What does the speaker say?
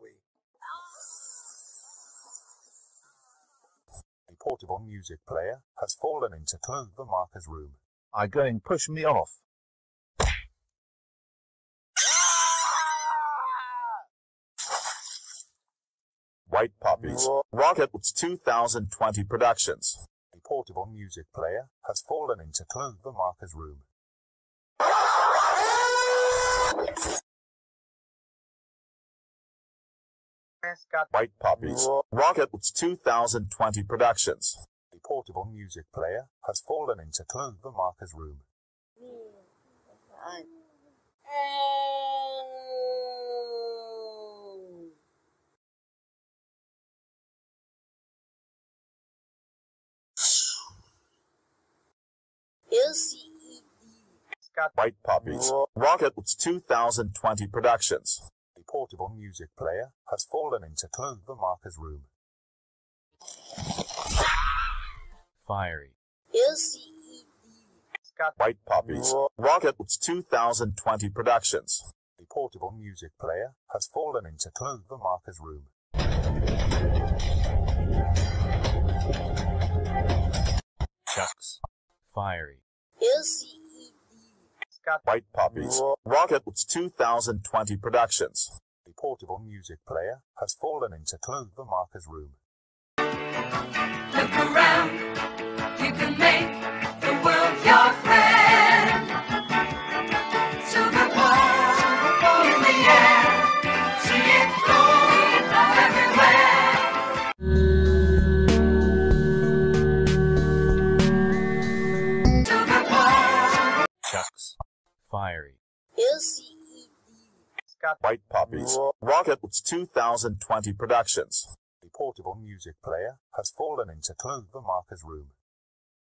we? A portable music player has fallen into Clover Marker's room. I going push me off. White Puppies. Rockets 2020 Productions. A portable music player has fallen into Clover Marker's room. White Puppies. Rockets 2020 Productions. The portable music player has fallen into Clover Marker's room. White Puppies. Rockets 2020 Productions. A portable music player has fallen into Clover Marker's room. Fiery. Mascot. White Puppies. Rockets 2020 Productions. The portable music player has fallen into Clover Marker's room. Chucks. Fiery. Mascot. White Puppies. Rockets 2020 Productions. A portable music player has fallen into Clover Marker's room. Look around, you can make the world your friend. Silver ball in the air, see it go everywhere. Silver ball. Chucks. Fiery. Mascot. White Puppies. Rockets 2020 Productions. The portable music player has fallen into Clover Marker's room.